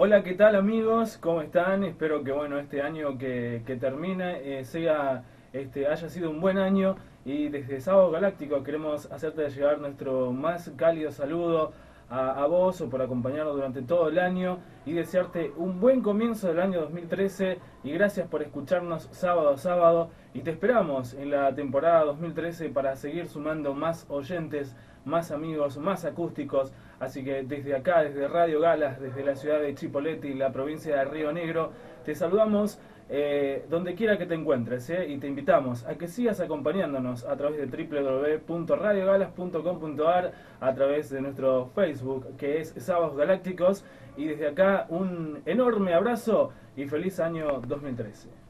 Hola, ¿qué tal amigos? ¿Cómo están? Espero que bueno este año que, que termina eh, sea, este, haya sido un buen año y desde Sábado Galáctico queremos hacerte llegar nuestro más cálido saludo a, a, vos o por acompañarnos durante todo el año y desearte un buen comienzo del año 2013 y gracias por escucharnos sábado a sábado. Y te esperamos en la temporada 2013 para seguir sumando más oyentes, más amigos, más acústicos. Así que desde acá, desde Radio Galas, desde la ciudad de Chipoleti, la provincia de Río Negro, te saludamos eh, donde quiera que te encuentres eh, y te invitamos a que sigas acompañándonos a través de www.radiogalas.com.ar, a través de nuestro Facebook que es Sábados Galácticos y desde acá un enorme abrazo y feliz año 2013.